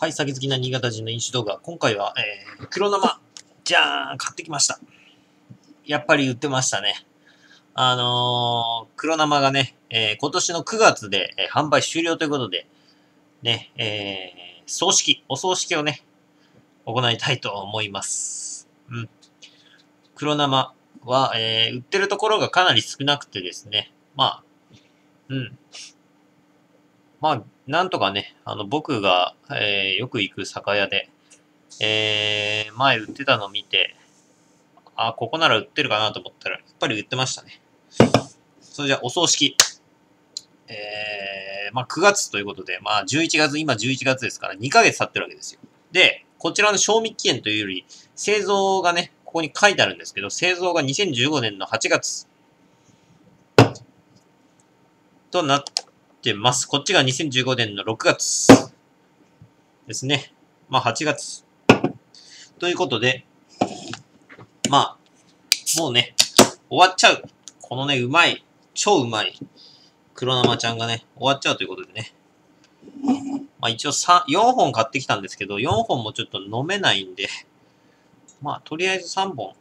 はい、酒好きな新潟人の飲酒動画。今回は、えー、黒生。じゃーん買ってきました。やっぱり売ってましたね。あのー、黒生がね、えー、今年の9月で、えー、販売終了ということで、ね、えー、葬式、お葬式をね、行いたいと思います。うん。黒生は、えー、売ってるところがかなり少なくてですね、まあ、うん。まあ、なんとかね、あの、僕が、えー、よく行く酒屋で、えー、前売ってたの見て、あ、ここなら売ってるかなと思ったら、やっぱり売ってましたね。それじゃあ、お葬式。えー、まあ、9月ということで、まあ、11月、今11月ですから、2ヶ月経ってるわけですよ。で、こちらの賞味期限というより、製造がね、ここに書いてあるんですけど、製造が2015年の8月。となっってます。こっちが2015年の6月ですね。まあ8月。ということで、まあ、もうね、終わっちゃう。このね、うまい、超うまい、黒生ちゃんがね、終わっちゃうということでね。まあ一応3、4本買ってきたんですけど、4本もちょっと飲めないんで、まあとりあえず3本、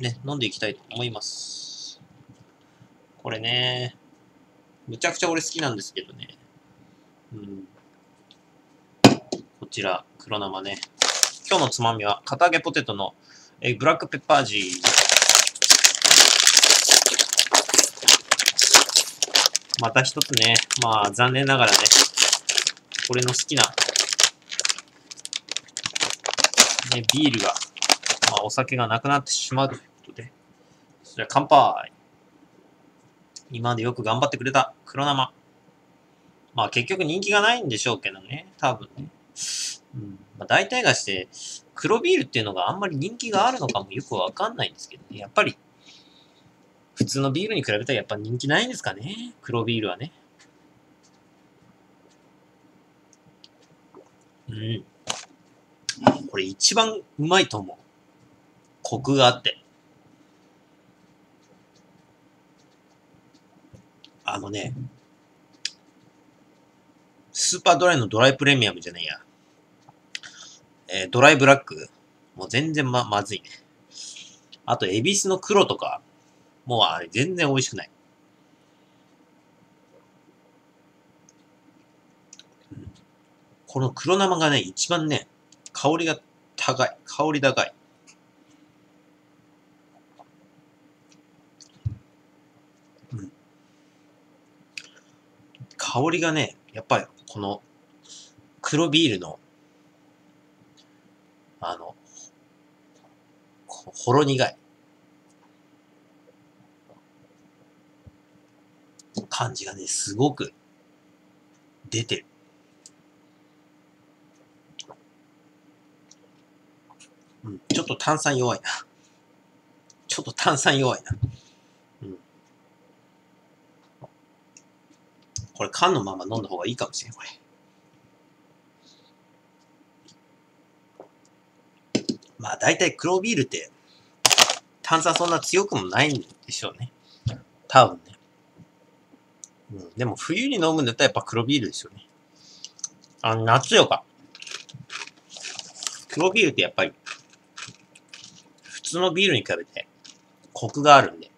ね、飲んでいきたいと思います。これね、むちゃくちゃ俺好きなんですけどね。うん。こちら、黒生ね。今日のつまみは、片揚げポテトのえブラックペッパー味。また一つね、まあ残念ながらね、俺の好きな、ね、ビールが、まあお酒がなくなってしまうということで、それは乾杯今までよく頑張ってくれた黒生。まあ結局人気がないんでしょうけどね。多分ね。うん。まあ大体がして、黒ビールっていうのがあんまり人気があるのかもよくわかんないんですけどね。やっぱり、普通のビールに比べたらやっぱ人気ないんですかね。黒ビールはね。うん。これ一番うまいと思う。コクがあって。あのね、スーパードライのドライプレミアムじゃねえや。えー、ドライブラック。もう全然ま、まずいね。あと、エビスの黒とか、もうあれ全然美味しくない。この黒生がね、一番ね、香りが高い。香り高い。香りがね、やっぱりこの黒ビールの、あの、ほろ苦い感じがね、すごく出てる。うん、ちょっと炭酸弱いな。ちょっと炭酸弱いな。これ缶のまま飲んだ方がいいかもしれん、これ。まあ大体黒ビールって炭酸そんな強くもないんでしょうね。多分ね。うん、でも冬に飲むんだったらやっぱ黒ビールですよね。あの、夏よか。黒ビールってやっぱり普通のビールに比べてコクがあるんで、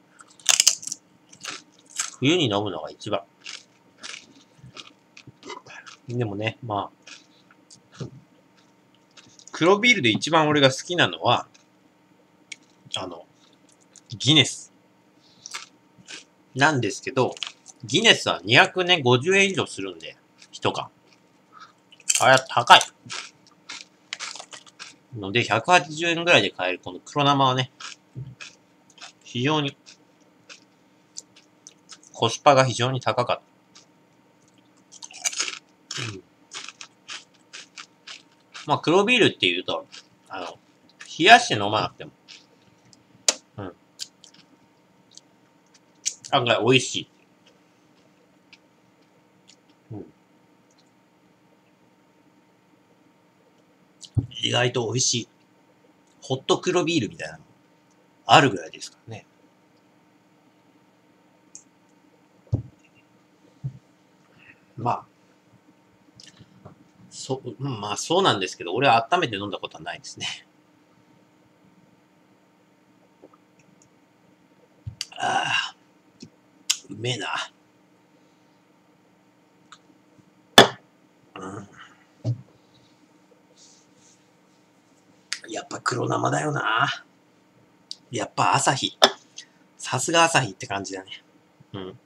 冬に飲むのが一番。でもね、まあ、黒ビールで一番俺が好きなのは、あの、ギネス。なんですけど、ギネスは200年50円以上するんで、一缶。あれは高い。ので、180円ぐらいで買えるこの黒生はね、非常に、コスパが非常に高かった。うん。まあ、黒ビールっていうと、あの、冷やして飲まなくても、うん。案外美味しい。うん。意外と美味しい。ホット黒ビールみたいなの、あるぐらいですからね。まあ、そ、うまあそうなんですけど、俺は温めて飲んだことはないですね。ああ、うめえな。うん。やっぱ黒生だよな。やっぱ朝日。さすが朝日って感じだね。うん。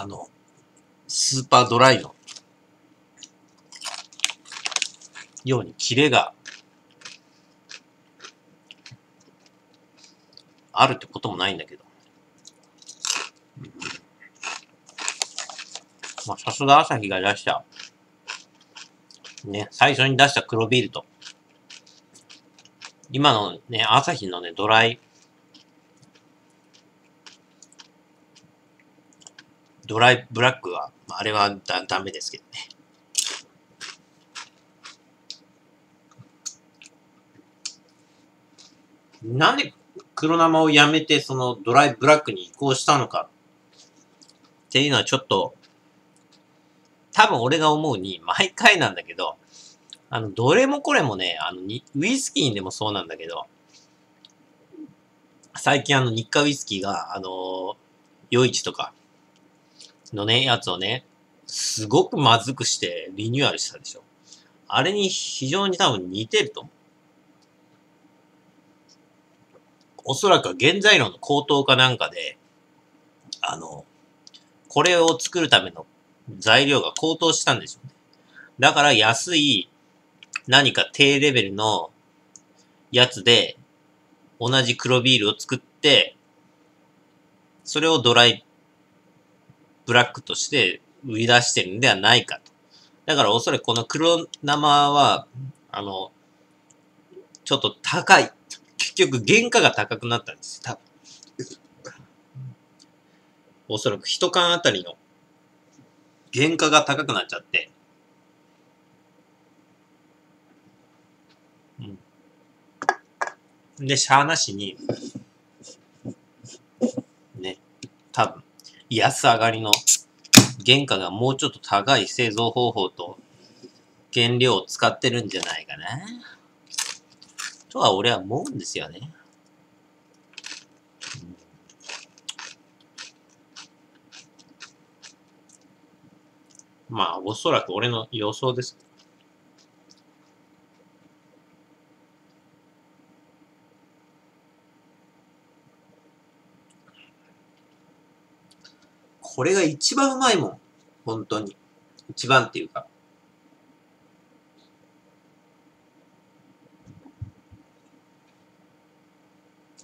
あの、スーパードライのようにキレがあるってこともないんだけど。まあ、さすが朝日が出した、ね、最初に出した黒ビールと、今のね、朝日のね、ドライ、ドライブラックは、あれはだダメですけどね。なんで黒生をやめて、そのドライブラックに移行したのかっていうのはちょっと、多分俺が思うに、毎回なんだけど、あの、どれもこれもね、あの、ウイスキーでもそうなんだけど、最近あの、日課ウイスキーが、あの、夜市とかのね、やつをね、すごくまずくしてリニューアルしたでしょ。あれに非常に多分似てると思う。おそらく原材料の高騰かなんかで、あの、これを作るための材料が高騰したんでしょうね。だから安い何か低レベルのやつで同じ黒ビールを作って、それをドライブラックとして売り出してるんではないかと。だからおそらくこの黒生は、あの、ちょっと高い。結局原価が高くなったんです。多分。おそらく一缶あたりの原価が高くなっちゃって。うん。で、しゃーなしに、ね、多分、安上がりの原価がもうちょっと高い製造方法と原料を使ってるんじゃないかな。とは俺は思うんですよね。まあ、おそらく俺の予想です。これが一番うまいもん。本当に。一番っていうか。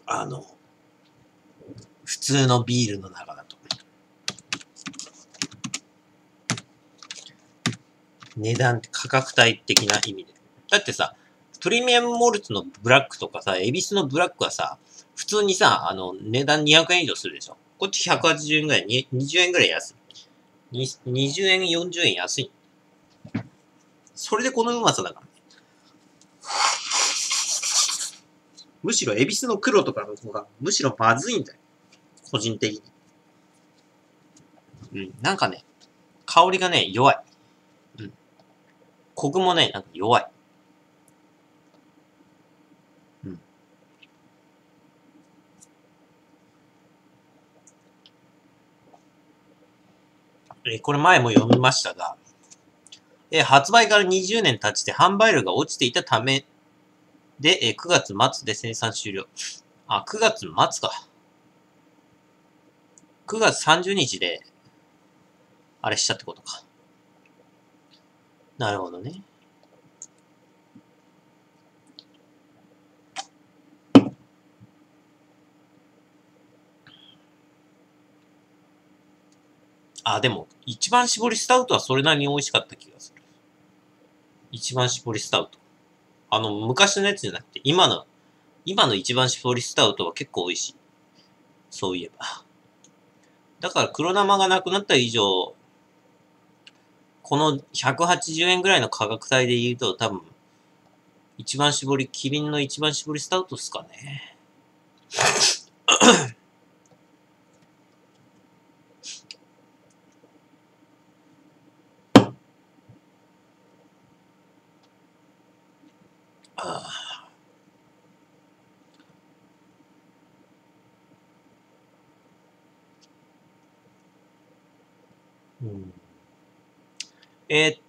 あの、普通のビールの中だと。値段って価格帯的な意味で。だってさ、プレミアムモルツのブラックとかさ、エビスのブラックはさ、普通にさ、あの、値段200円以上するでしょ。こっち180円ぐらい、20円ぐらい安い。20円、40円安い。それでこのうまさだから。むしろエビスの黒とかの方が、むしろまずいんだよ。個人的に。うん、なんかね、香りがね、弱い。うん。コクもね、なんか弱い。え、これ前も読みましたが、え、発売から20年経ちて販売量が落ちていたためで、え、9月末で生産終了。あ、9月末か。9月30日で、あれしたってことか。なるほどね。あ、でも、一番搾りスタウトはそれなりに美味しかった気がする。一番搾りスタウト。あの、昔のやつじゃなくて、今の、今の一番搾りスタウトは結構美味しい。そういえば。だから黒生がなくなった以上、この180円ぐらいの価格帯で言うと多分、一番搾り、キリンの一番搾りスタウトっすかね。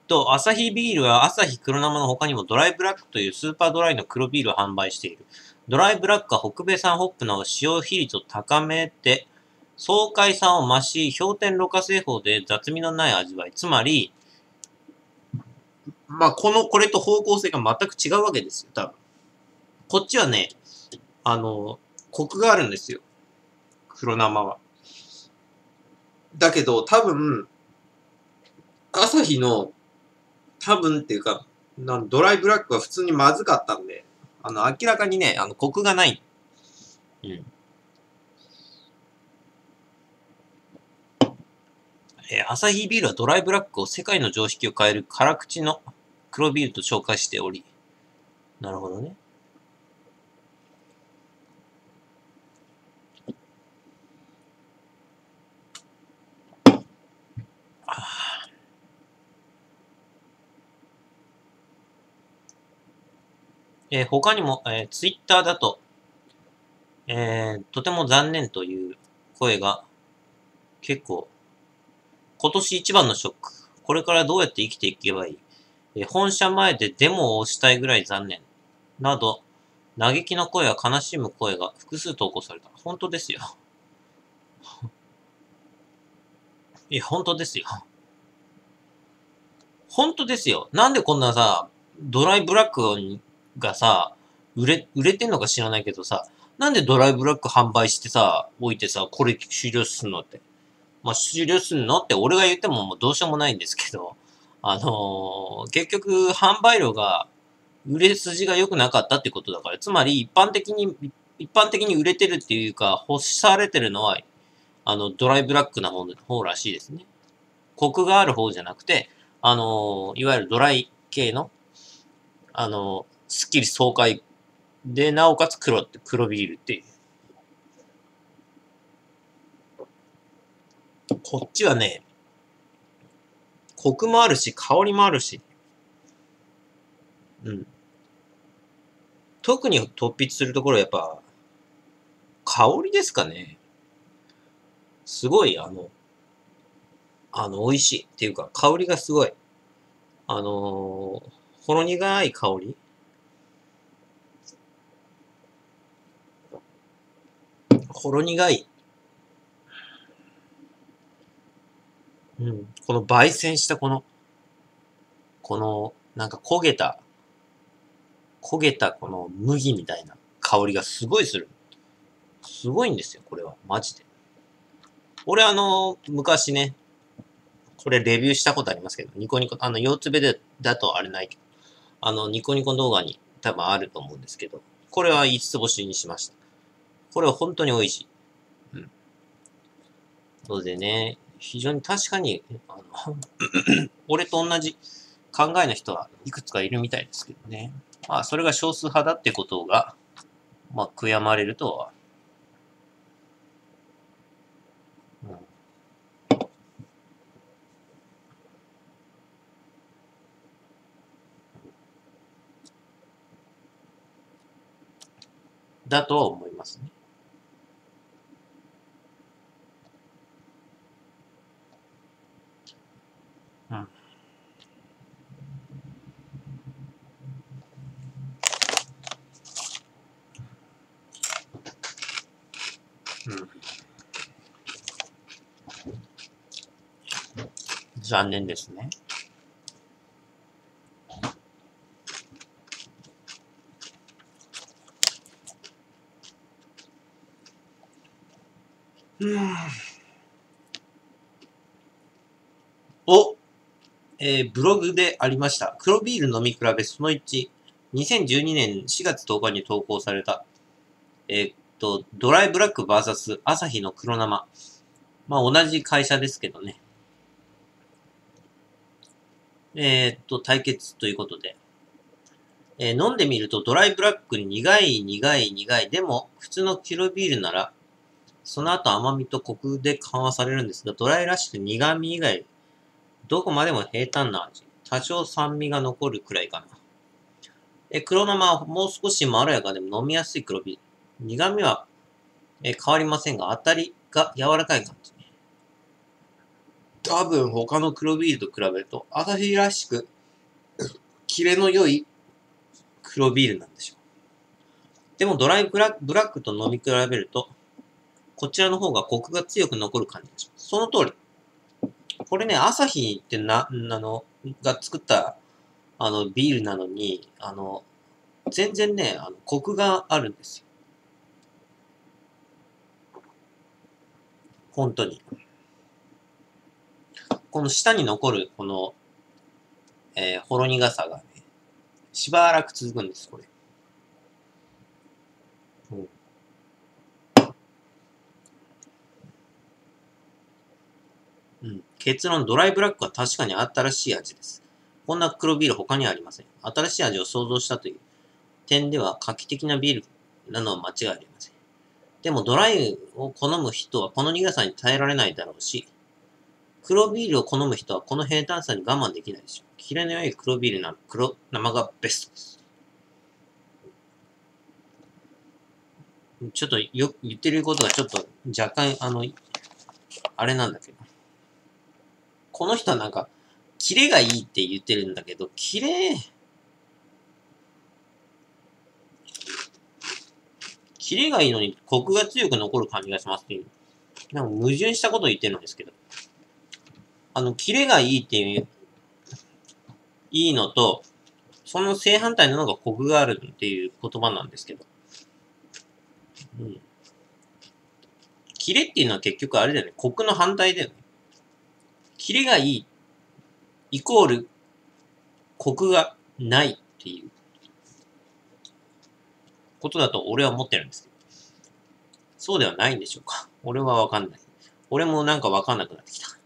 と、アサヒビールはアサヒ黒生の他にもドライブラックというスーパードライの黒ビールを販売している。ドライブラックは北米産ホップの使用比率を高めて、爽快さを増し、氷点ろ過製法で雑味のない味わい。つまり、まあ、この、これと方向性が全く違うわけですよ、多分。こっちはね、あの、コクがあるんですよ。黒生は。だけど、多分、朝日の、多分っていうか、なんドライブラックは普通にまずかったんで、あの、明らかにね、あの、コクがない。うん。えー、アサヒビールはドライブラックを世界の常識を変える辛口の黒ビールと紹介しており。なるほどね。えー、他にも、えー、ツイッターだと、えー、とても残念という声が結構、今年一番のショック。これからどうやって生きていけばいい？えー、本社前でデモをしたいぐらい残念。など、嘆きの声や悲しむ声が複数投稿された。本当ですよ。いや、本当ですよ。本当ですよ。なんでこんなさ、ドライブラックにがさ、売れ、売れてんのか知らないけどさ、なんでドライブラック販売してさ、置いてさ、これ終了すんのって。まあ、終了すんのって俺が言ってももうどうしようもないんですけど、あのー、結局販売量が売れ筋が良くなかったってことだから、つまり一般的に、一般的に売れてるっていうか、欲されてるのは、あの、ドライブラックな方方らしいですね。コクがある方じゃなくて、あのー、いわゆるドライ系の、あのー、すっきり爽快で、なおかつ黒って、黒ビールっていう。こっちはね、コクもあるし、香りもあるし。うん。特に突筆するところはやっぱ、香りですかね。すごい、あの、あの、美味しいっていうか、香りがすごい。あのー、ほろ苦い香りほろ苦い。うん。この焙煎したこの、この、なんか焦げた、焦げたこの麦みたいな香りがすごいする。すごいんですよ、これは。マジで。俺あの、昔ね、これレビューしたことありますけど、ニコニコ、あの、四つ目で、だとあれないけど、あの、ニコニコ動画に多分あると思うんですけど、これは5つ星にしました。これは本当に美味しい。うん。のでね、非常に確かに、あの俺と同じ考えの人はいくつかいるみたいですけどね。まあ、それが少数派だってことが、まあ、悔やまれるとは。うん、だとは思いますね。残念ですね。お、えー、ブログでありました。黒ビール飲み比べその1。2012年4月10日に投稿された、えー、っと、ドライブラック VS 朝日の黒生。まあ同じ会社ですけどね。えー、っと、対決ということで。えー、飲んでみるとドライブラックに苦い苦い苦い。でも、普通のキロビールなら、その後甘みとコクで緩和されるんですが、ドライらしく苦味以外、どこまでも平坦な味。多少酸味が残るくらいかな。え、黒生はもう少しまろやかでも飲みやすい黒ビール。苦味は、え変わりませんが、当たりが柔らかい感じ。多分他の黒ビールと比べると、アサヒらしく、キレの良い黒ビールなんでしょう。でもドライブラブラックと飲み比べると、こちらの方がコクが強く残る感じがします。その通り。これね、アサヒってな、あの、が作った、あの、ビールなのに、あの、全然ね、あの、コクがあるんですよ。本当に。この下に残る、この、えー、ほろ苦さがね、しばらく続くんです、これ。うん。結論、ドライブラックは確かに新しい味です。こんな黒ビール他にはありません。新しい味を想像したという点では画期的なビールなのは間違いありません。でもドライを好む人はこの苦さに耐えられないだろうし、黒ビールを好む人はこの平坦さに我慢できないでしょう。キレの良い黒ビールな黒生がベストです。ちょっとよ、言ってることがちょっと若干、あの、あれなんだけど。この人はなんか、キレがいいって言ってるんだけど、キレ、キレがいいのにコクが強く残る感じがしますっていう。なんか矛盾したことを言ってるんですけど。あの、キレがいいっていう、いいのと、その正反対なのがコクがあるっていう言葉なんですけど。うん。キレっていうのは結局あれだよね。コクの反対だよね。キレがいい、イコール、コクがないっていうことだと俺は思ってるんですけど。そうではないんでしょうか。俺はわかんない。俺もなんかわかんなくなってきた。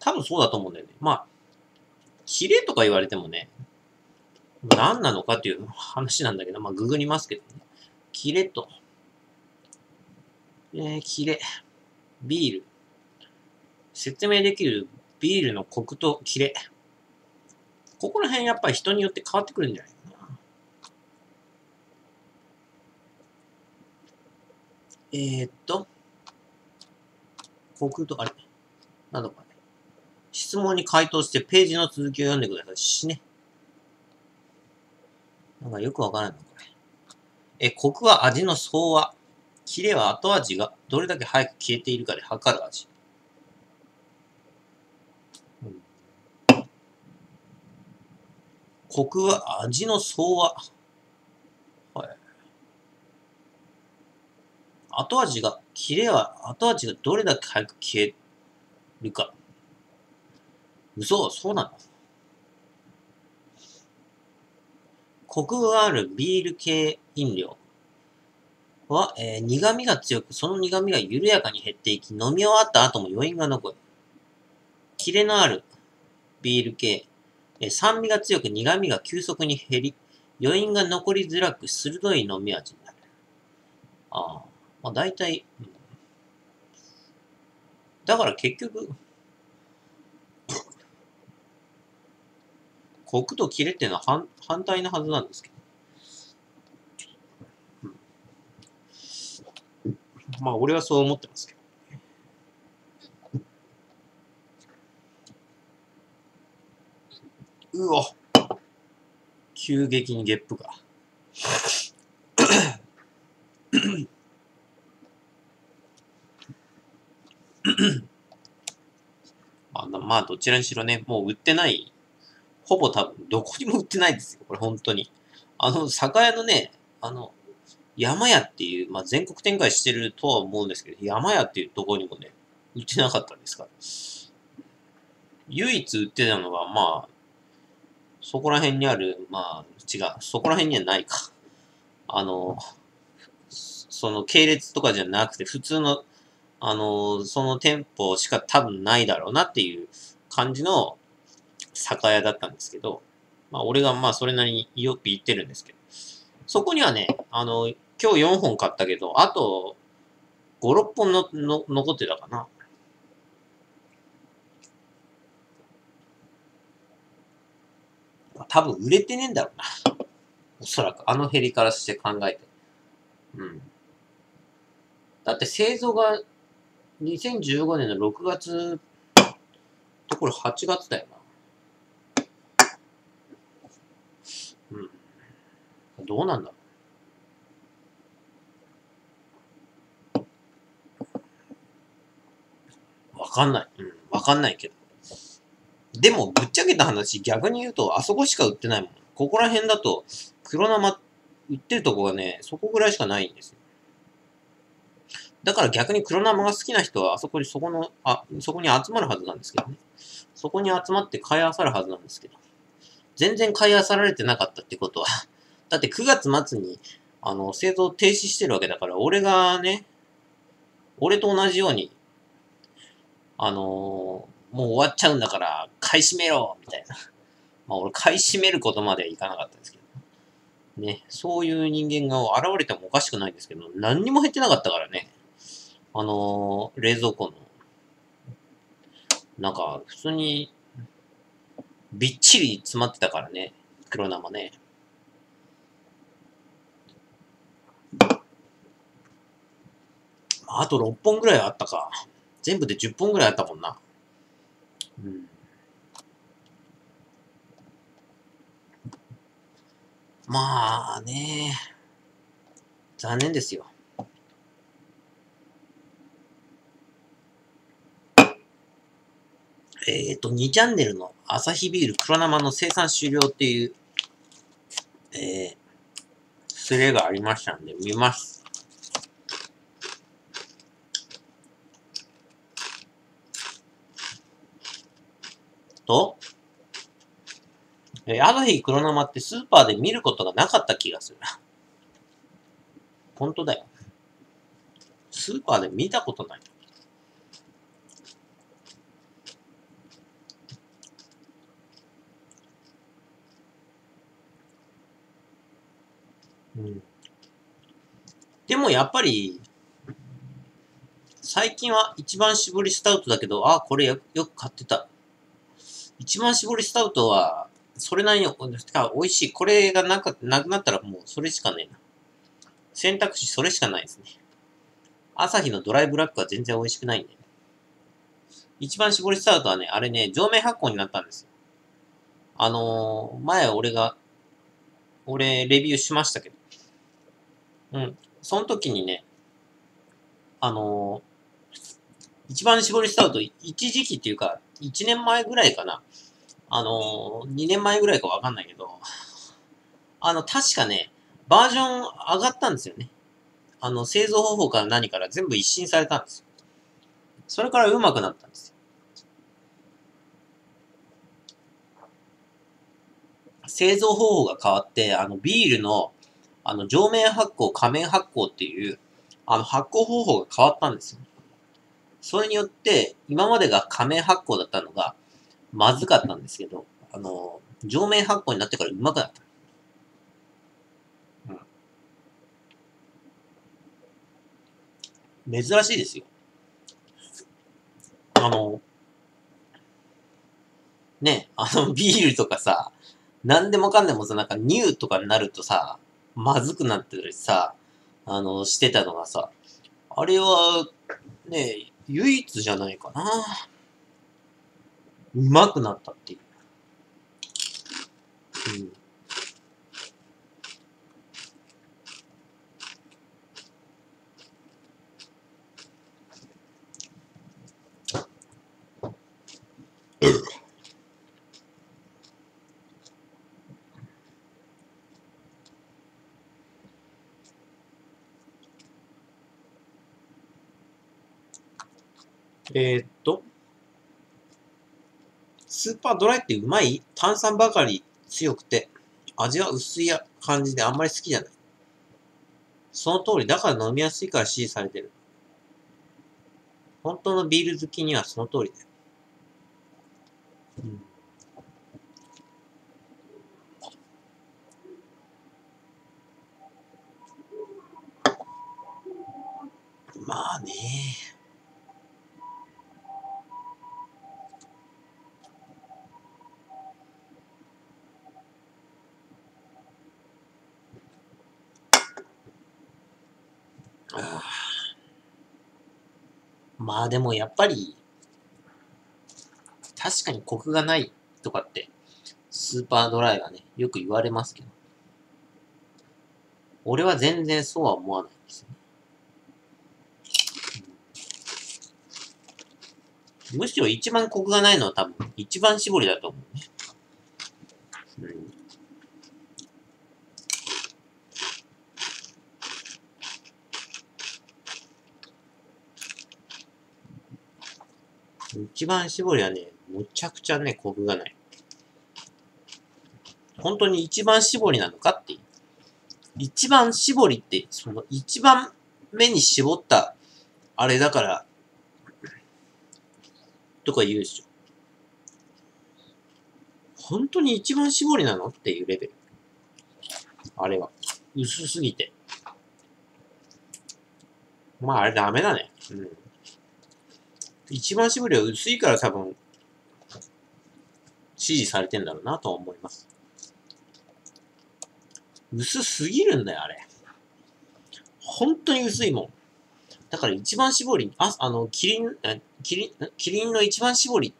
多分そうだと思うんだよね。まあ、キレとか言われてもね、何なのかっていう話なんだけど、まあ、ググりますけどね。キレと、えー、キレ、ビール。説明できるビールのコクとキレ。ここら辺やっぱり人によって変わってくるんじゃないかな。えー、っと、コクと、あれ？なんだかね。質問に回答してページの続きを読んでくださいしね。なんかよくわからないな、これ。え、コクは味の相和。キレは後味がどれだけ早く消えているかで測る味。コクは味の相和。はい。後味が、キレは後味がどれだけ早く消えるか。嘘、そうなの？コクがあるビール系飲料は、えー、苦味が強く、その苦味が緩やかに減っていき、飲み終わった後も余韻が残る。キレのあるビール系、えー、酸味が強く苦味が急速に減り、余韻が残りづらく鋭い飲み味になる。ああ、まあ大体、だから結局、コクとキレっていうのは反反対なはずなんですけど。まあ、俺はそう思ってますけど。うお急激にゲップが。あまあ、どちらにしろね、もう売ってないほぼ多分どこにも売ってないですよ。これ本当に。あの、酒屋のね、あの、山屋っていう、まあ、全国展開してるとは思うんですけど、山屋っていうとこにもね、売ってなかったんですから。唯一売ってたのが、まあ、そこら辺にある、まあ、違う、そこら辺にはないか。あの、その系列とかじゃなくて、普通の、あの、その店舗しか多分ないだろうなっていう感じの酒屋だったんですけど、まあ、俺がまあそれなりによく行ってるんですけど、そこにはね、あの、今日4本買ったけど、あと5、6本のの残ってたかな。多分売れてねえんだろうな。おそらく、あの減りからして考えて。うん。だって製造が2015年の6月とこれ8月だよな。うん。どうなんだろう。わかんない。うん。わかんないけど。でも、ぶっちゃけた話、逆に言うと、あそこしか売ってないもん。ここら辺だと、黒生売ってるとこがね、そこぐらいしかないんですよ。だから逆に黒生が好きな人は、あそこに、そこの、あ、そこに集まるはずなんですけどね。そこに集まって買い漁るはずなんですけど。全然買い漁られてなかったってことは、だって9月末に、あの、製造停止してるわけだから、俺がね、俺と同じように、あのーもう終わっちゃうんだから、買い占めろみたいな。まあ俺、買い占めることまではいかなかったですけど。ね、そういう人間が現れてもおかしくないんですけど、何にも減ってなかったからね。あのー冷蔵庫の、なんか、普通に、びっちり詰まってたからね。黒生ね。あと6本ぐらいあったか。全部で10本ぐらいあったもんな。うん。まあね。残念ですよ。えっ、と、2チャンネルの朝日ビール黒生の生産終了っていう、えー、スレがありましたんで見ます。と、えー、朝日黒生ってスーパーで見ることがなかった気がする。本当だよ。スーパーで見たことない。うん。でもやっぱり、最近は一番搾りスタウトだけど、ああ、これよく買ってた。一番搾りスタウトは、それなりに美味しい。これがなかなくなったらもうそれしかねえな。選択肢それしかないですね。朝日のドライブラックは全然美味しくないんで。一番搾りスタウトはね、あれね、上面発酵になったんですよ。あのー、前俺が、俺レビューしましたけど。うん。その時にね、あのー、一番搾りスタウト、一時期っていうか、1年前ぐらいかな。あのー、2年前ぐらいかわかんないけど、あの、確かね、バージョン上がったんですよね。あの、製造方法から何から全部一新されたんですよ。それから上手くなったんですよ。製造方法が変わって、あの、ビールの、あの、上面発酵、下面発酵っていう、あの、発酵方法が変わったんですよ。それによって、今までが下面発酵だったのが、まずかったんですけど、あの、上面発酵になってからうまくなった。うん。珍しいですよ。あの、ね、あの、ビールとかさ、何でもかんでもさ、なんか乳とかになるとさ、まずくなってたりさ、あの、してたのがさ、あれは、ね、唯一じゃないかな。うまくなったっていう。うん。えーっと、スーパードライってうまい？炭酸ばかり強くて、味は薄い感じであんまり好きじゃない。その通り、だから飲みやすいから支持されてる。本当のビール好きにはその通りだよ。うん。まあね。ああまあでもやっぱり、確かにコクがないとかって、スーパードライはね、よく言われますけど。俺は全然そうは思わないんですよ。むしろ一番コクがないのは多分、一番搾りだと思うね。一番搾りはね、むちゃくちゃね、コクがない。本当に一番搾りなのかって。一番搾りって、その一番目に絞った、あれだから、とか言うでしょ。本当に一番搾りなのっていうレベル。あれは。薄すぎて。まああれダメだね。うん。一番搾りは薄いから多分、支持されてんだろうなと思います。薄すぎるんだよ、あれ。本当に薄いもん。だから一番搾り、あ、あの、キリン、キリン、キリンの一番搾り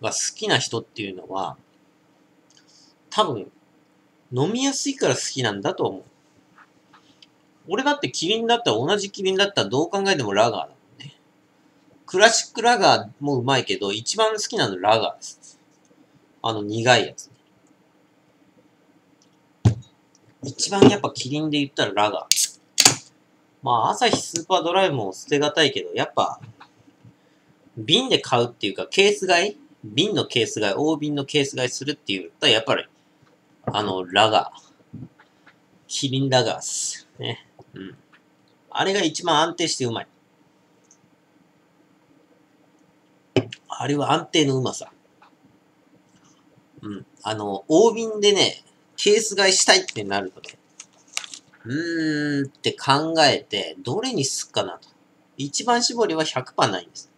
が好きな人っていうのは、多分、飲みやすいから好きなんだと思う。俺だってキリンだったら同じキリンだったらどう考えてもラガーだ。クラシックラガーもうまいけど、一番好きなのラガーです。あの苦いやつ。一番やっぱキリンで言ったらラガー。まあ、朝日スーパードライも捨てがたいけど、やっぱ、瓶で買うっていうか、ケース買い？瓶のケース買い、大瓶のケース買いするっていうと、やっぱり、あの、ラガー。キリンラガーっす。ね。うん。あれが一番安定してうまい。あれは安定のうまさ。うん。あの、大瓶でね、ケース買いしたいってなるとね、うーんって考えて、どれにすっかなと。一番搾りは100%ないんです。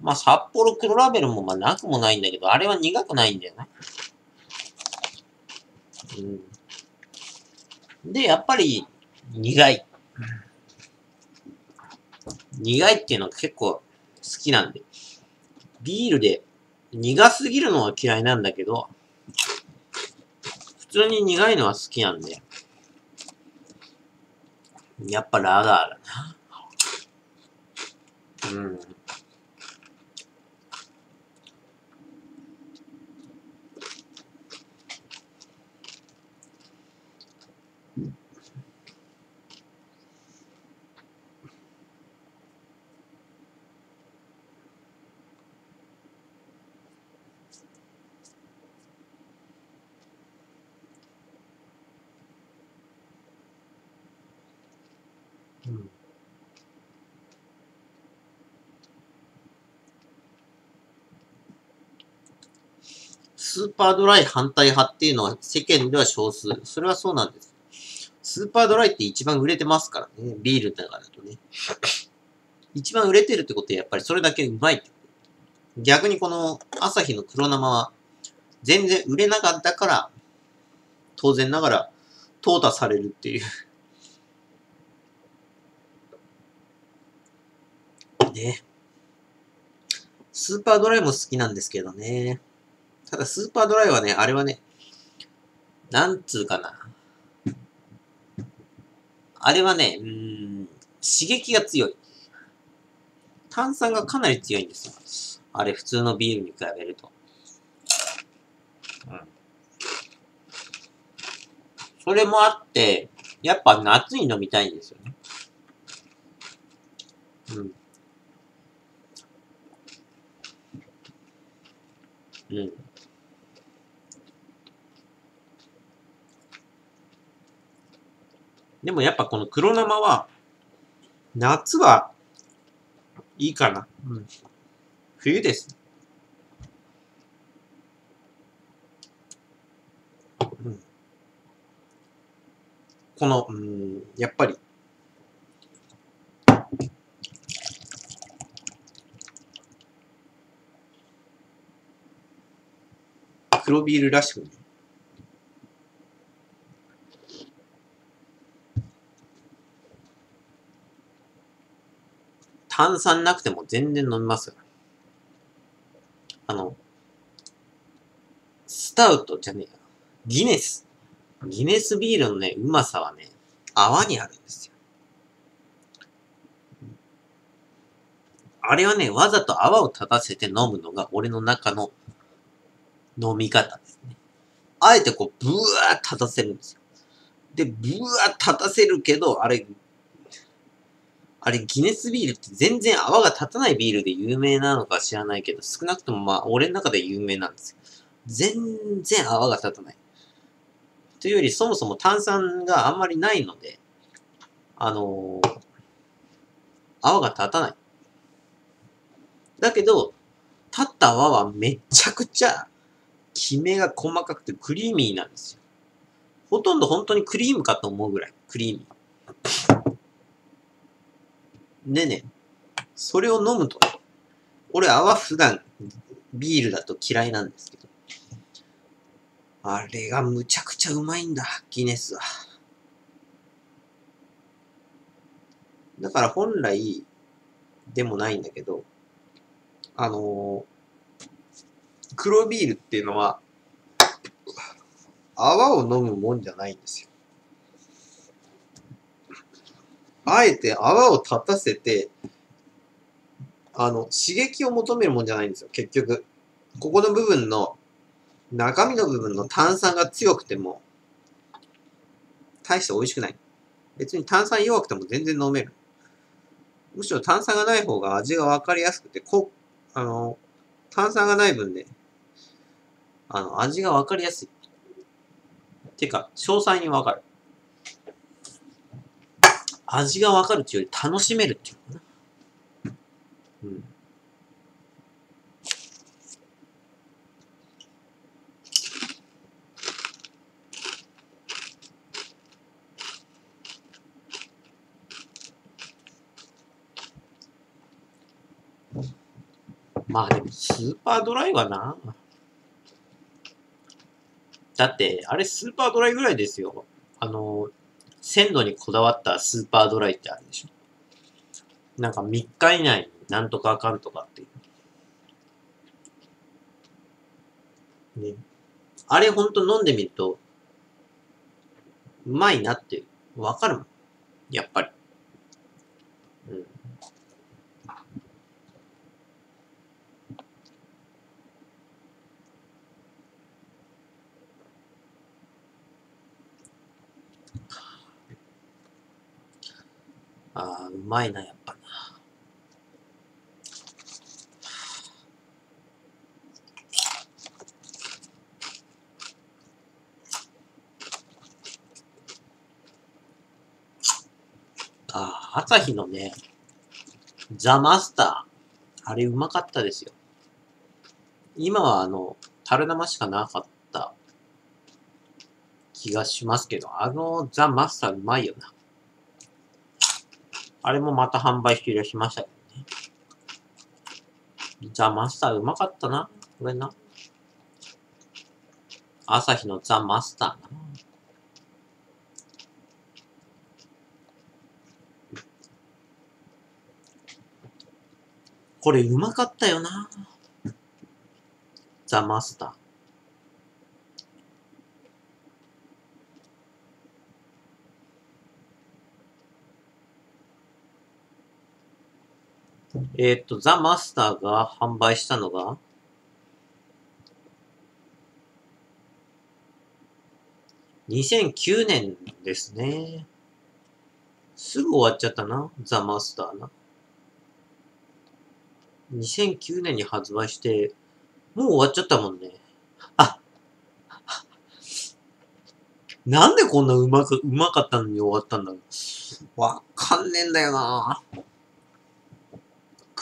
まあ、札幌黒ラベルもまあなくもないんだけど、あれは苦くないんだよね。うん。で、やっぱり、苦い。苦いっていうのが結構好きなんで。ビールで苦すぎるのは嫌いなんだけど、普通に苦いのは好きなんで、やっぱラガーだな。うん。スーーパードライ反対派っていうのは世間では少数。それはそうなんです。スーパードライって一番売れてますからね。ビールの中だとね。一番売れてるってことはやっぱりそれだけうまいって逆にこの朝日の黒生は全然売れなかったから、当然ながら淘汰されるっていうね。スーパードライも好きなんですけどね。ただスーパードライはね、あれはね、なんつうかな。あれはね、うん、刺激が強い。炭酸がかなり強いんですよ。あれ普通のビールに比べると。うん。それもあって、やっぱ夏に飲みたいんですよね。うん。うん。でもやっぱこの黒生は、夏はいいかな。うん。冬です。うん。この、うん、やっぱり、黒ビールらしくね、炭酸なくても全然飲みますよ。あの、スタウトじゃねえよ。ギネス。ギネスビールのね、うまさはね、泡にあるんですよ。あれはね、わざと泡を立たせて飲むのが俺の中の飲み方ですね。あえてこう、ブワー立たせるんですよ。で、ブワー立たせるけど、あれ、あれ、ギネスビールって全然泡が立たないビールで有名なのか知らないけど、少なくともまあ、俺の中で有名なんですよ。全然泡が立たない。というより、そもそも炭酸があんまりないので、あのー、泡が立たない。だけど、立った泡はめちゃくちゃ、キメが細かくてクリーミーなんですよ。ほとんど本当にクリームかと思うぐらい、クリーミー。でね、それを飲むと、俺泡普段ビールだと嫌いなんですけど、あれがむちゃくちゃうまいんだ、ギネスは。だから本来でもないんだけど、あのー、黒ビールっていうのは、泡を飲むもんじゃないんですよ。あえて泡を立たせて、あの、刺激を求めるもんじゃないんですよ、結局。ここの部分の、中身の部分の炭酸が強くても、大して美味しくない。別に炭酸弱くても全然飲める。むしろ炭酸がない方が味がわかりやすくて、こ、あの、炭酸がない分ね、あの、味がわかりやすい。てか、詳細にわかる。味がわかるっていうより楽しめるっていうのかな。うん。まあでも、スーパードライはな。だって、あれスーパードライぐらいですよ。あの、鮮度にこだわったスーパードライってあるでしょ。なんか3日以内になんとかあかんとかっていう。ね。あれほんと飲んでみると、うまいなってわかるもん。やっぱり。ああ、うまいな、やっぱな。ああ、朝日のね、ザ・マスター。あれうまかったですよ。今はあの、樽生しかなかった気がしますけど、あのザ・マスターうまいよな。あれもまた販売終了しましたけどね。ザ・マスターうまかったな。これな。朝日のザ・マスターな。これうまかったよな。ザ・マスター。えっ、と、ザ・マスターが販売したのが、2009年ですね。すぐ終わっちゃったな、ザ・マスターな。2009年に発売して、もう終わっちゃったもんね。あなんでこんなうまく、うまかったのに終わったんだろう。わかんねえんだよな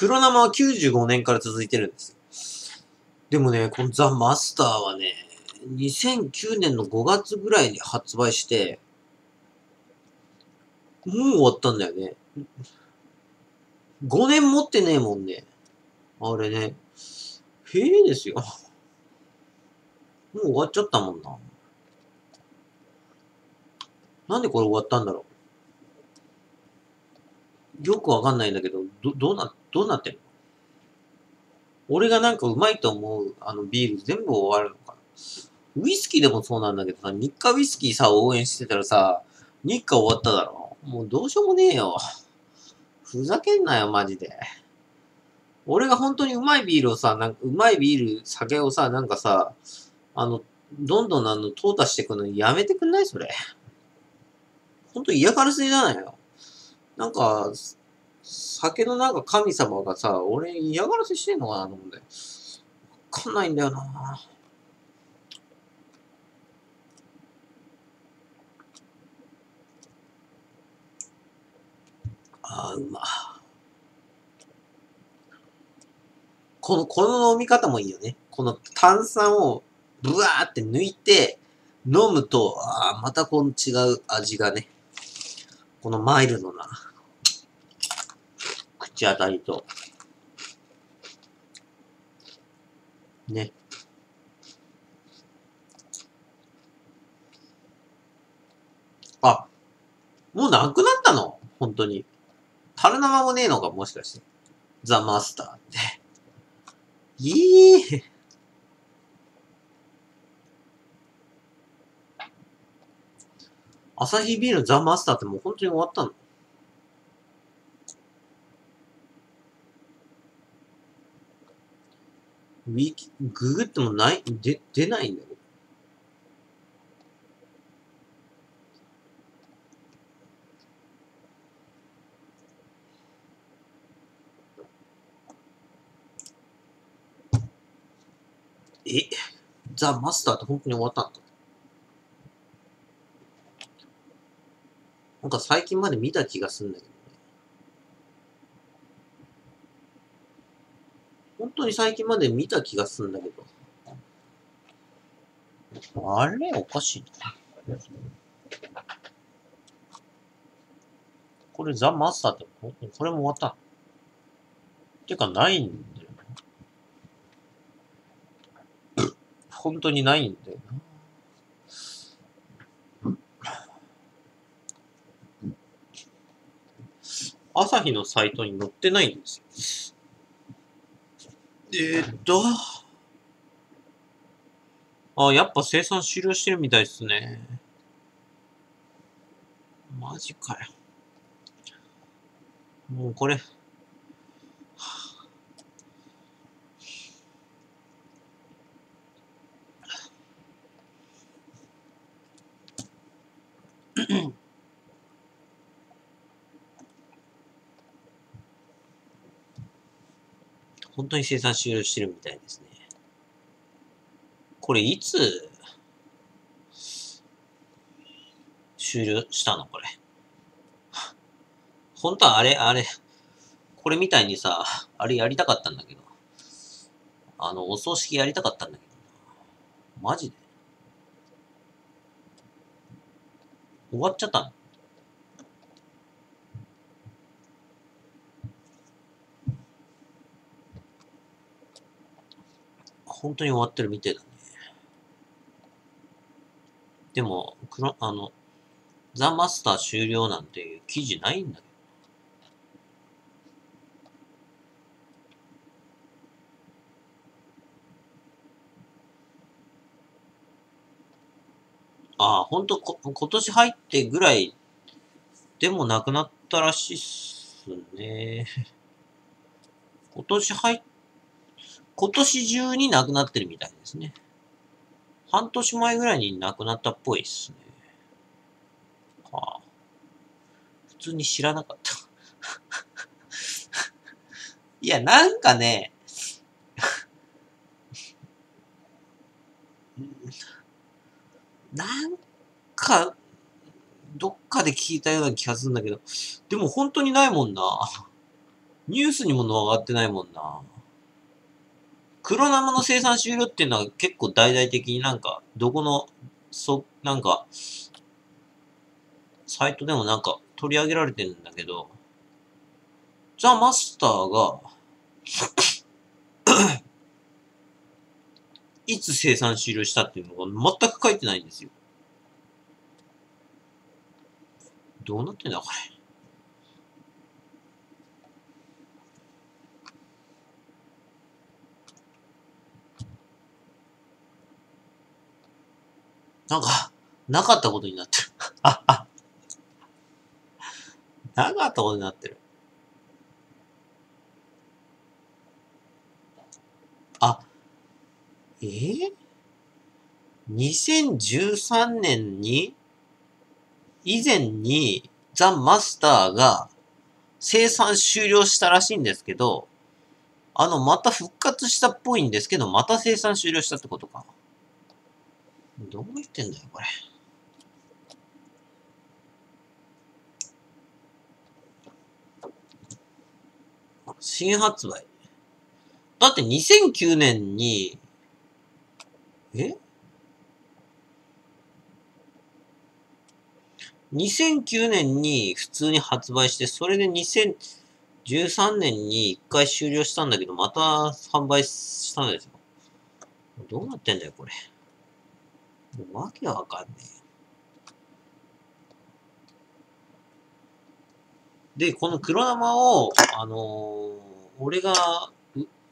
黒生は95年から続いてるんですよ。でもね、このザ・マスターはね、2009年の5月ぐらいに発売して、もう終わったんだよね。5年持ってねえもんね。あれね。へえですよ。もう終わっちゃったもんな。なんでこれ終わったんだろうよくわかんないんだけど、ど、どうなっ、どうなってんの？俺がなんかうまいと思うあのビール全部終わるのかな？ウイスキーでもそうなんだけどさ、日課ウイスキーさ、応援してたらさ、日課終わっただろ？もうどうしようもねえよ。ふざけんなよ、マジで。俺が本当にうまいビールをさ、なんかうまいビール、酒をさ、なんかさ、あの、どんどんあの、淘汰していくのやめてくんない？それ。ほんと嫌がらせじゃないよ。なんか、酒のなんか神様がさ、俺嫌がらせしてんのかなと思うんだよ。わかんないんだよなああ、うま。この、この飲み方もいいよね。この炭酸をブワーって抜いて飲むと、ああ、またこの違う味がね。このマイルドな口当たりと。ね。あ、もうなくなったの？本当に。樽生もねえのかもしかして。ザ・マスターって。いいアサヒビールザ・マスターってもう本当に終わったの？ウィキ、ググってもない、で、出ないんだよ。え、ザ・マスターって本当に終わったんだ。なんか最近まで見た気がするんだけど本当に最近まで見た気がするんだけど。あれおかしいな。これザ・マスターって、これも終わったのてかないんだよな。本当にないんだよな。朝日のサイトに載ってないんですよ。えー、っと。あ、やっぱ生産終了してるみたいですね。マジかよ。もうこれ。本当に生産終了してるみたいですね。これいつ終了したの？これ。本当はあれ、あれ、これみたいにさ、あれやりたかったんだけど。あの、お葬式やりたかったんだけどマジで？終わっちゃったの？本当に終わってるみたいだね。でも、くろあの、ザ・マスター終了なんていう記事ないんだけど。ああ、ほんとこ、今年入ってぐらいでもなくなったらしいっすね。今年入っ今年中に亡くなってるみたいですね。半年前ぐらいに亡くなったっぽいっすね。はあ、普通に知らなかった。いや、なんかね、なんか、どっかで聞いたような気がするんだけど、でも本当にないもんな。ニュースにも上がってないもんな。黒生の生産終了っていうのは結構大々的になんか、どこの、そ、なんか、サイトでもなんか取り上げられてるんだけど、ザ・マスターが いつ生産終了したっていうのが全く書いてないんですよ。どうなってんだ、これ。なんか、なかったことになってる。あ、あ。なかったことになってる。あ、えー、2013年に、以前にザ・マスターが生産終了したらしいんですけど、あの、また復活したっぽいんですけど、また生産終了したってことか。どう言ってんだよ、これ。新発売。だって2009年に、え ?2009 年に普通に発売して、それで2013年に一回終了したんだけど、また販売したんですよ。どうなってんだよ、これ。もうわけわかんねえ。で、この黒生を、あのー、俺が、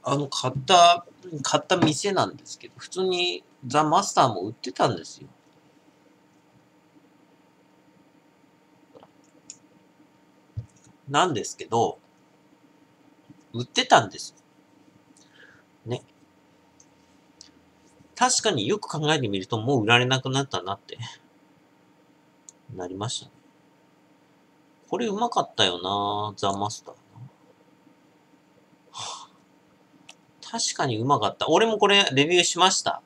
あの、買った、買った店なんですけど、普通にザ・マスターも売ってたんですよ。なんですけど、売ってたんですね。確かによく考えてみると、もう売られなくなったなって、なりましたね。これうまかったよなザ・マスター。確かにうまかった。俺もこれレビューしました。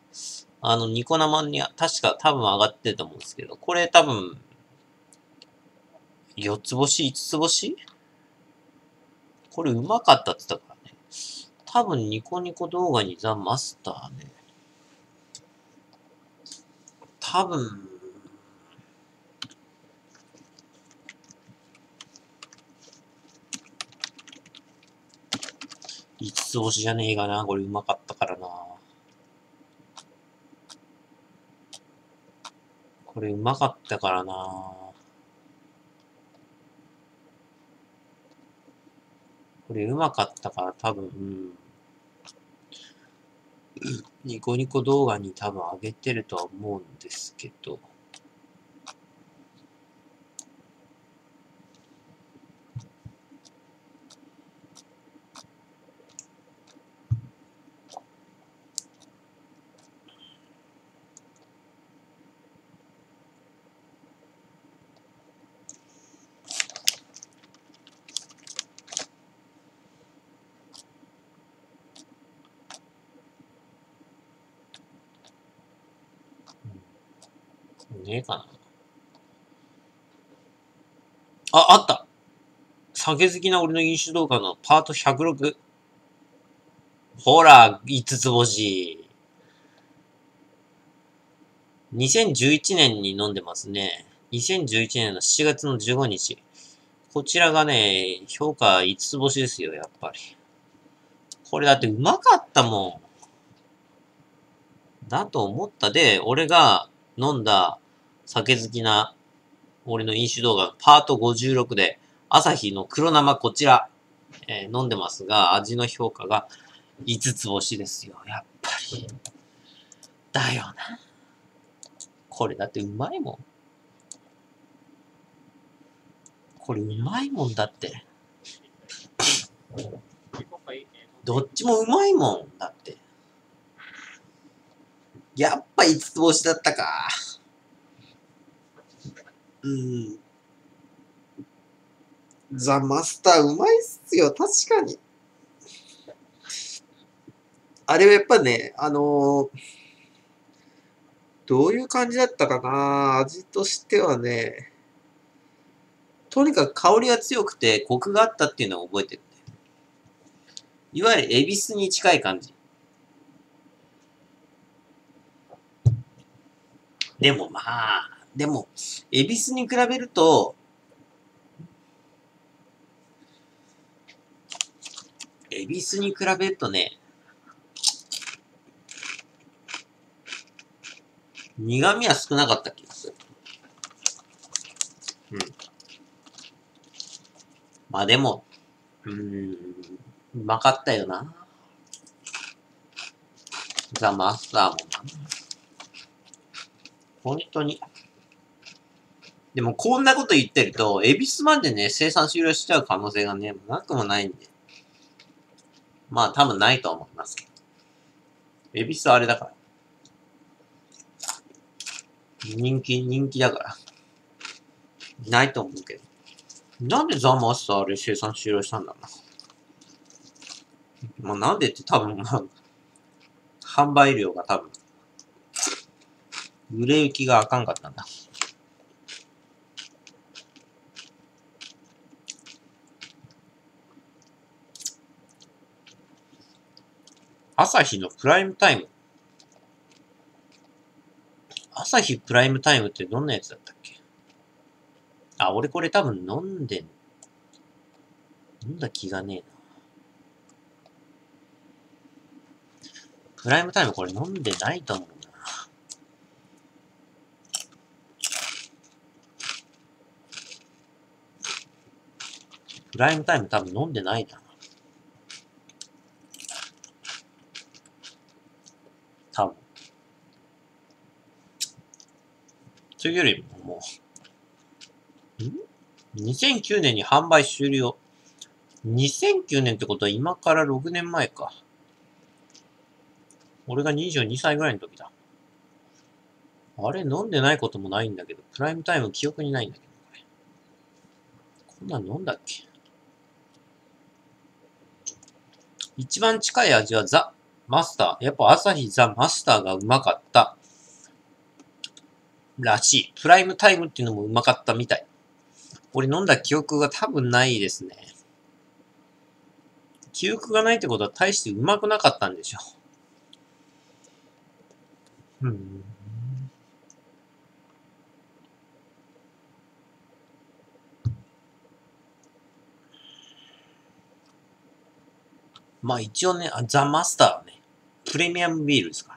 あの、ニコ生に確か多分上がってると思うんですけど、これ多分、4つ星 ?5 つ星？これうまかったって言ったからね。多分ニコニコ動画にザ・マスターね。多分、五つ星じゃねえかな。これうまかったからな。これうまかったからな。これうまかったから多分、うん。ニコニコ動画に多分上げてるとは思うんですけど。ねえかな。あ、あった酒好きな俺の飲酒動画のパート106。ほら、5つ星。2011年に飲んでますね。2011年の7月の15日。こちらがね、評価5つ星ですよ、やっぱり。これだってうまかったもん。だと思ったで、俺が飲んだ酒好きな俺の飲酒動画パート56で、朝日の黒生こちら、えー、飲んでますが、味の評価が5つ星ですよ。やっぱり。だよな。これだってうまいもん。これうまいもんだって。どっちもうまいもんだって。やっぱ5つ星だったか。うん。ザ・マスターうまいっすよ、確かに。あれはやっぱね、あのー、どういう感じだったかな？味としてはね、とにかく香りが強くてコクがあったっていうのを覚えてる、いわゆるエビスに近い感じ。でもまあ、でも、恵比寿に比べると、恵比寿に比べるとね、苦味は少なかった気がする。うん。まあでも、うーん、うまかったよな。ザ・マスターもな。本当に。でもこんなこと言ってると、エビスまでね、生産終了しちゃう可能性がね、なくもないんで。まあ多分ないと思いますけど。エビスはあれだから。人気、人気だから。ないと思うけど。なんでザ・マスターあれ生産終了したんだろうな。まあなんでって多分、まあ、販売量が多分、売れ行きがあかんかったんだ。朝日のプライムタイム。朝日プライムタイムってどんなやつだったっけ？あ、俺これ多分飲んでん、飲んだ気がねえな。プライムタイムこれ飲んでないと思うな。プライムタイム多分飲んでないな。多分。というよりももう、ん ?2009 年に販売終了。2009年ってことは今から6年前か。俺が22歳ぐらいの時だ。あれ、飲んでないこともないんだけど、プライムタイム記憶にないんだけど、これ。こんなん飲んだっけ？一番近い味はザ・マスター。やっぱ朝日ザ・マスターがうまかった。らしい。プライムタイムっていうのもうまかったみたい。俺飲んだ記憶が多分ないですね。記憶がないってことは大してうまくなかったんでしょう。うん。まあ一応ね、ザ・マスターはね、プレミアムビールですか。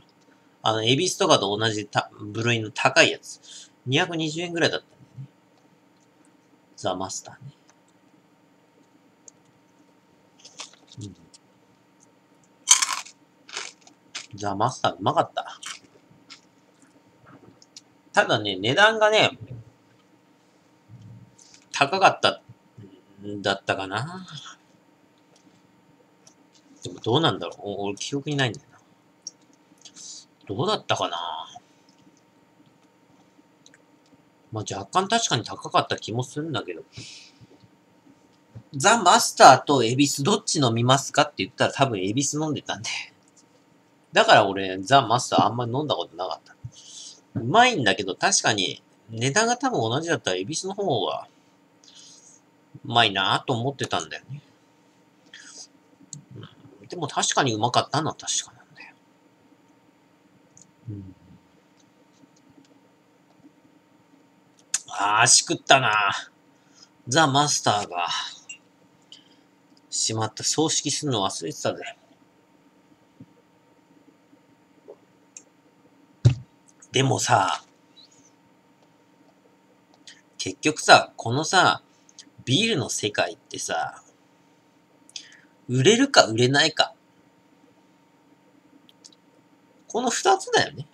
あの、エビスとかと同じた部類の高いやつ。220円ぐらいだったんだよね。ザ・マスターね。ザ・マスターうまかった。ただね、値段がね、高かっただったかな。でもどうなんだろう俺記憶にないんだ。どうだったかな？まあ、若干確かに高かった気もするんだけど。ザ・マスターとエビスどっち飲みますかって言ったら多分エビス飲んでたんで。だから俺、ザ・マスターあんまり飲んだことなかった。うまいんだけど確かに値段が多分同じだったらエビスの方がうまいなと思ってたんだよね。でも確かにうまかったのは確かなんだよ。うん。ああ、しくったな。ザ・マスターが、しまった。葬式するの忘れてたぜ。でもさ、結局さ、このさ、ビールの世界ってさ、売れるか売れないか。この二つだよね。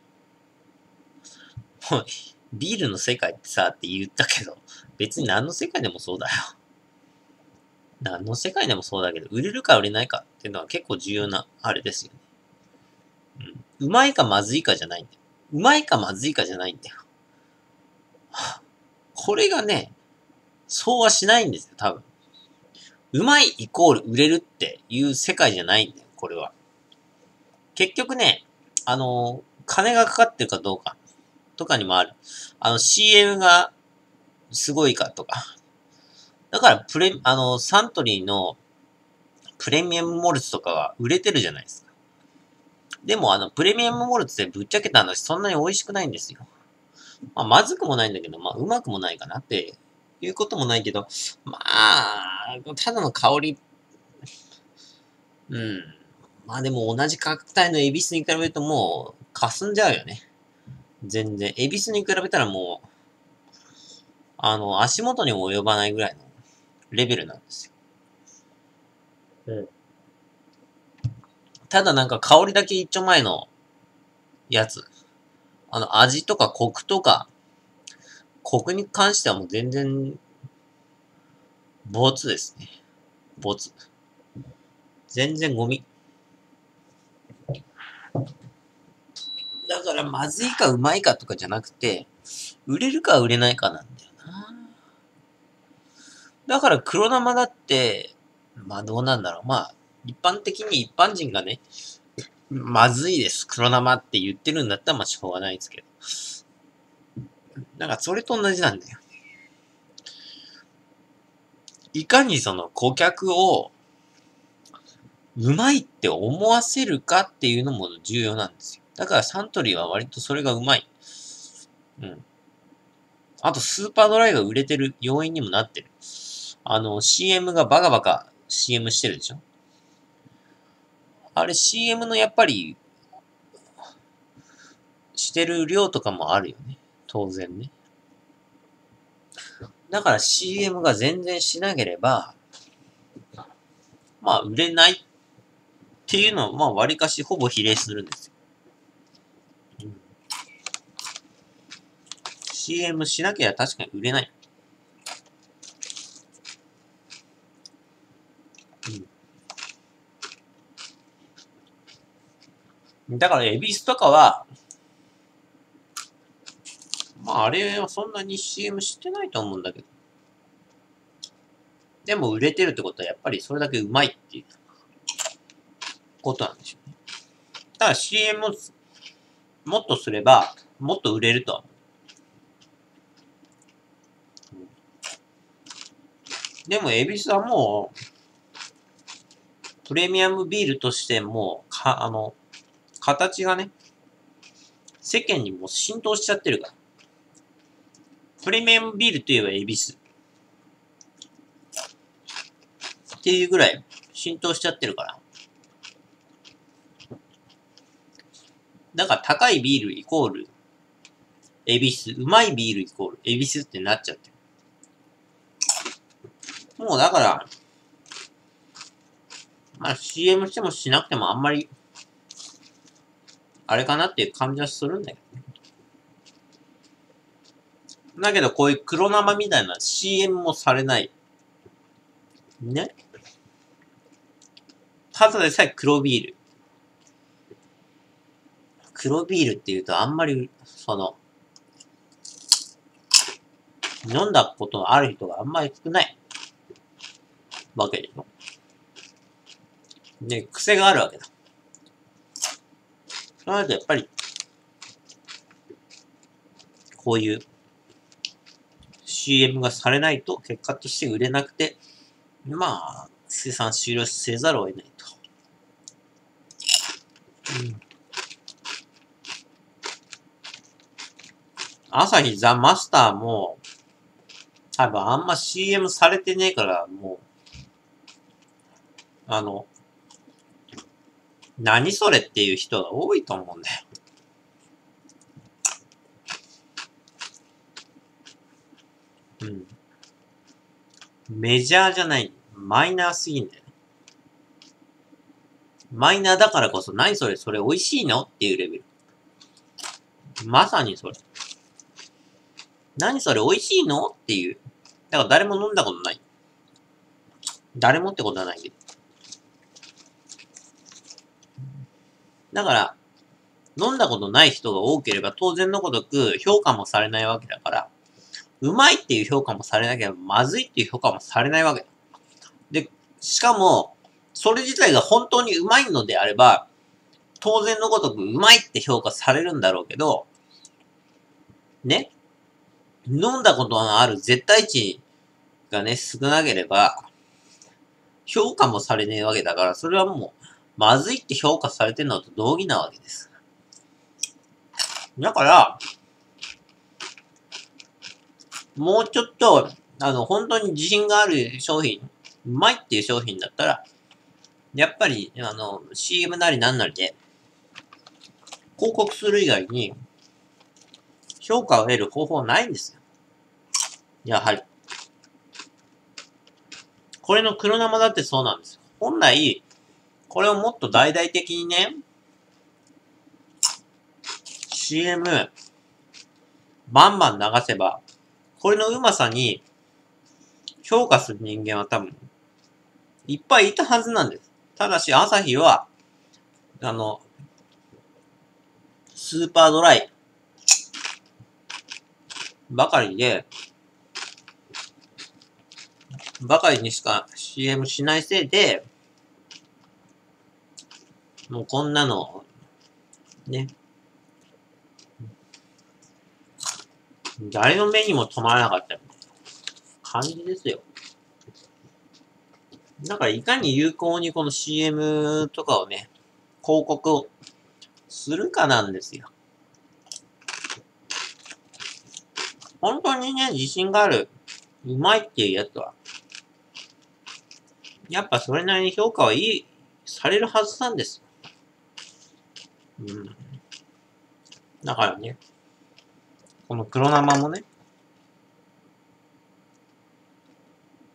ビールの世界ってさ、って言ったけど、別に何の世界でもそうだよ。何の世界でもそうだけど、売れるか売れないかっていうのは結構重要な、あれですよね。うん。うまいかまずいかじゃないんだよ。うまいかまずいかじゃないんだよ。これがね、そうはしないんですよ、多分。うまいイコール売れるっていう世界じゃないんだよ、これは。結局ね、あの、金がかかってるかどうかとかにもある。あの、CM がすごいかとか。だから、プレ、あの、サントリーのプレミアムモルツとかは売れてるじゃないですか。でも、あの、プレミアムモルツでぶっちゃけた話、そんなに美味しくないんですよ。まあ、まずくもないんだけど、まあ、うまくもないかなっていうこともないけど、まあ、ただの香り、うん。まあでも同じ価格帯のエビスに比べるともう、霞んじゃうよね。全然。エビスに比べたらもう、あの、足元にも及ばないぐらいのレベルなんですよ。うん。ただなんか香りだけ一丁前のやつ。あの、味とかコクとか、コクに関してはもう全然、ボツですね。ボツ。全然ゴミ。だから、まずいかうまいかとかじゃなくて、売れるか売れないかなんだよな。だから、黒生だって、まあどうなんだろう。まあ、一般的に一般人がね、まずいです、黒生って言ってるんだったら、まあしょうがないですけど。なんかそれと同じなんだよ。いかにその顧客をうまいって思わせるかっていうのも重要なんですよ。だからサントリーは割とそれがうまい。うん。あとスーパードライが売れてる要因にもなってる。あの、CM がバカバカ CM してるでしょ？あれ CM のやっぱり、してる量とかもあるよね。当然ね。だから CM が全然しなければ、まあ売れないっていうのは、まあ割かしほぼ比例するんですよ。うん、CM しなきゃ確かに売れない。うんだから、エビスとかは、まあ、あれはそんなに CM してないと思うんだけど。でも、売れてるってことは、やっぱりそれだけうまいっていうことなんでしょうね。ただ CM もっとすれば、もっと売れるとは思う。でも、エビスはもう、プレミアムビールとしても、か、あの、形がね、世間にも浸透しちゃってるから。プレミアムビールといえばエビス。っていうぐらい浸透しちゃってるから。だから高いビールイコール、エビス。うまいビールイコール、エビスってなっちゃってる。もうだから、まあ CM してもしなくてもあんまりあれかなっていう感じはするんだけどね。だけど、こういう黒生みたいな CM もされない。ね。ただでさえ黒ビール。黒ビールって言うとあんまり、その、飲んだことのある人があんまり少ないわけでしょ。で、癖があるわけだ。そうなるとやっぱり、こういう CM がされないと結果として売れなくて、まあ、生産終了せざるを得ないと。うん。朝日ザ・マスターも、多分あんま CM されてねえから、もう、あの、何それっていう人が多いと思うんだよ。うん。メジャーじゃない。マイナーすぎんだよ。マイナーだからこそ、何それ？それ美味しいの？っていうレベル。まさにそれ。何それ？美味しいの？っていう。だから誰も飲んだことない。誰もってことはないけど。だから、飲んだことない人が多ければ当然のごとく評価もされないわけだから、うまいっていう評価もされなければ、まずいっていう評価もされないわけ。で、しかも、それ自体が本当にうまいのであれば、当然のごとくうまいって評価されるんだろうけど、ね飲んだことのある絶対値がね、少なければ、評価もされねえわけだから、それはもう、まずいって評価されてるのと同義なわけです。だから、もうちょっと、あの、本当に自信がある商品、うまいっていう商品だったら、やっぱり、あの、CM なりなんなりで、広告する以外に、評価を得る方法はないんですよ。やはり。これの黒生だってそうなんですよ。本来、これをもっと大々的にね、CM、バンバン流せば、これのうまさに評価する人間は多分、いっぱいいたはずなんです。ただし、朝日は、あの、スーパードライばかりで、ばかりにしか CM しないせいで、もうこんなの、ね。誰の目にも止まらなかった感じですよ。だからいかに有効にこの CM とかをね、広告をするかなんですよ。本当にね、自信がある、うまいっていうやつは、やっぱそれなりに評価はいい、されるはずなんです。うん。だからね、この黒生もね、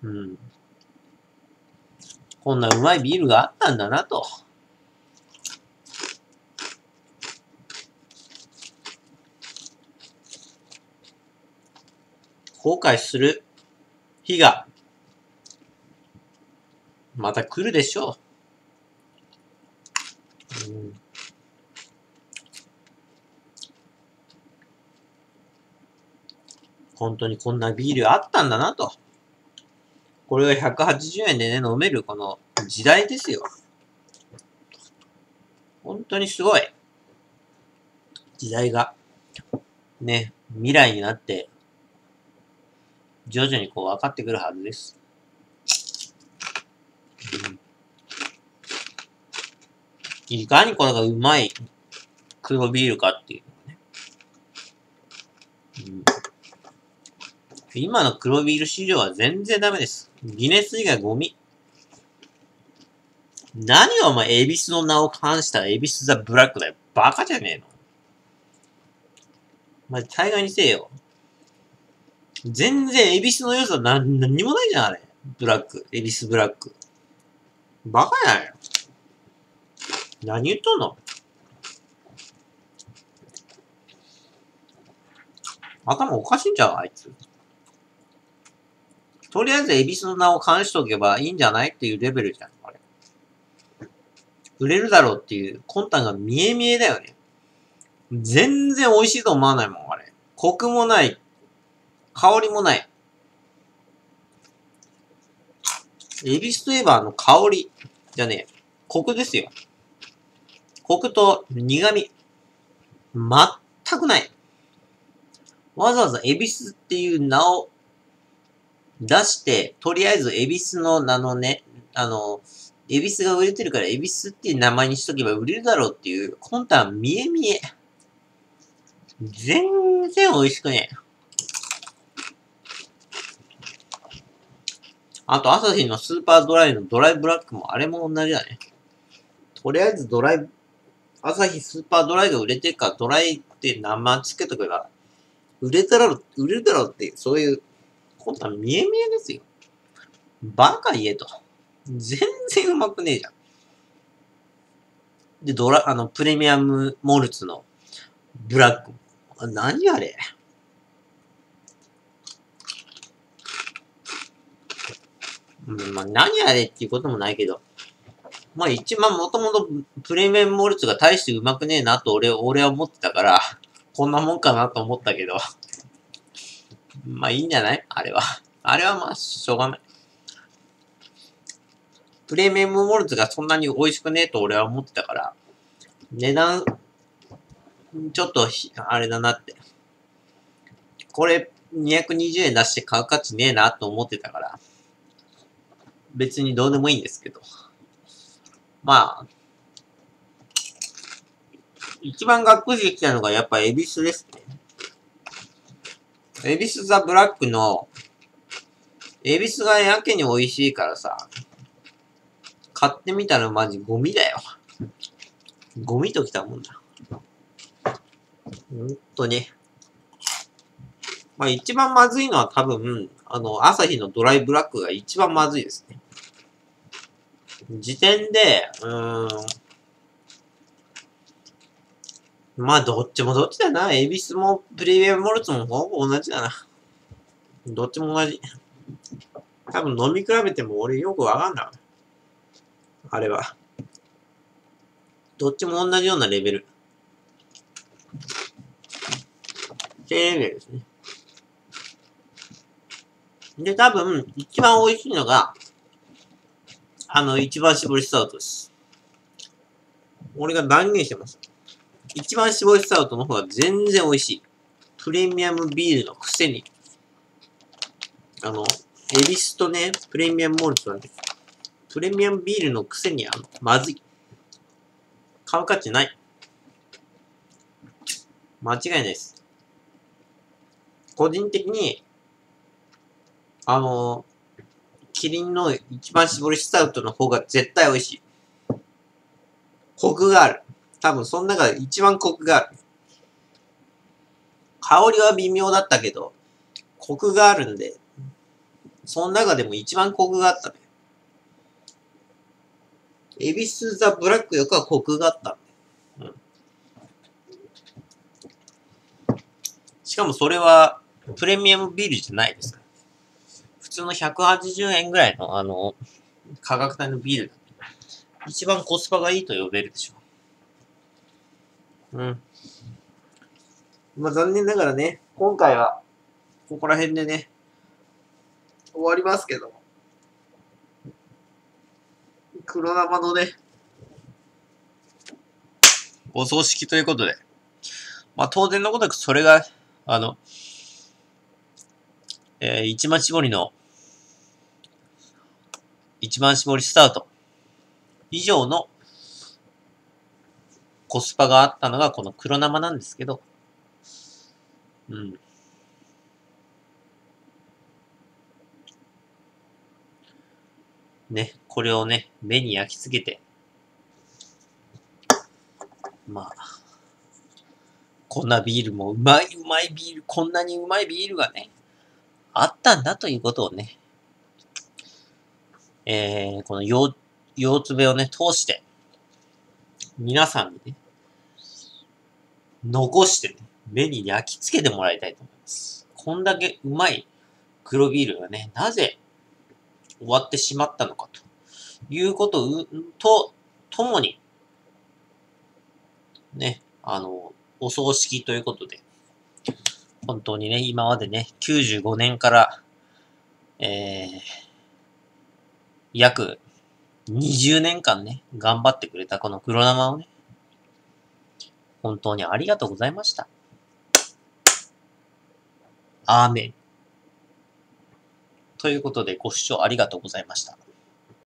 うん。こんなうまいビールがあったんだなと。後悔する日がまた来るでしょう。うん、本当にこんなビールあったんだなと。これが180円でね、飲めるこの時代ですよ。本当にすごい。時代が、ね、未来になって、徐々にこう分かってくるはずです。いかにこれがうまい黒ビールかっていうのね。うん今の黒ビール市場は全然ダメです。ギネス以外ゴミ。何がお前、エビスの名を冠したエビスザ・ブラックだよ。バカじゃねえの。まじ、大概にせえよ。全然エビスの良さな何もないじゃん、あれ。ブラック。エビスブラック。バカやん。何言っとんの頭おかしいんちゃうあいつ。とりあえず、エビスの名を冠しとけばいいんじゃないっていうレベルじゃん、あれ。売れるだろうっていう魂胆が見え見えだよね。全然美味しいと思わないもん、あれ。コクもない。香りもない。エビスといえばあの香り。じゃねえ。コクですよ。コクと苦味。全くない。わざわざエビスっていう名を出して、とりあえずエビスの名のね、あの、エビスが売れてるからエビスっていう名前にしとけば売れるだろうっていう、魂胆見え見え。全然美味しくねえ。あと、アサヒのスーパードライのドライブラックもあれも同じだね。とりあえずドライ、アサヒスーパードライが売れてるからドライって名前つけとけば、売れたら、売れるだろうっていう、そういうこんな見え見えですよ。バカ言えと。全然うまくねえじゃん。で、ドラ、あの、プレミアムモルツのブラック。何あれうん、まあ、何あれっていうこともないけど、まあ一番もともとプレミアムモルツが大してうまくねえなと俺、俺は思ってたから、こんなもんかなと思ったけど、まあいいんじゃない？あれは。あれはまあ、しょうがない。プレミアムモルツがそんなに美味しくねえと俺は思ってたから、値段、ちょっと、あれだなって。これ、220円出して買う価値ねえなと思ってたから、別にどうでもいいんですけど。まあ、一番がっくりきたのがやっぱエビスですね。エビスザブラックの、エビスがやけに美味しいからさ、買ってみたらマジゴミだよ。ゴミときたもんだ。ほんとに。まあ一番まずいのは多分、あの、朝日のドライブラックが一番まずいですね。時点で、うーん、まあ、どっちもどっちだな。エビスもプレミアムモルツもほぼ同じだな。どっちも同じ。多分飲み比べても俺よくわかんない。あれは。どっちも同じようなレベル。低レベルですね。で、多分、一番美味しいのが、あの、一番搾りスタウトです。俺が断言してます。一番搾りスタウトの方が全然美味しい。プレミアムビールのくせに。あの、エビスとね、プレミアムモルツはね、プレミアムビールのくせにあの、まずい。買う価値ない。間違いないです。個人的に、あの、キリンの一番搾りスタウトの方が絶対美味しい。コクがある。多分その中で一番コクがある。香りは微妙だったけど、コクがあるんで、その中でも一番コクがあったね。エビスザブラックよくはコクがあった。うん。しかもそれは、プレミアムビールじゃないですか普通の180円ぐらいの、あの、価格帯のビール一番コスパがいいと呼べるでしょう。うん。まあ残念ながらね、今回は、ここら辺でね、終わりますけど。黒生のね、お葬式ということで。まあ当然のことくそれが、あの、えー、一番絞りの、一番絞りスタート以上のコスパがあったのがこの黒生なんですけど、うん。ね、これをね、目に焼き付けて、まあ、こんなビールもうまいうまいビール、こんなにうまいビールがね、あったんだということをね、えー、この腰、腰つべをね、通して、皆さんにね、残してね、目に焼き付けてもらいたいと思います。こんだけうまい黒ビールがね、なぜ終わってしまったのかということと、ともに、ね、あの、お葬式ということで、本当にね、今までね、95年から、えー、約20年間ね、頑張ってくれたこの黒生をね、本当にありがとうございました。アーメン。ということで、ご視聴ありがとうございました。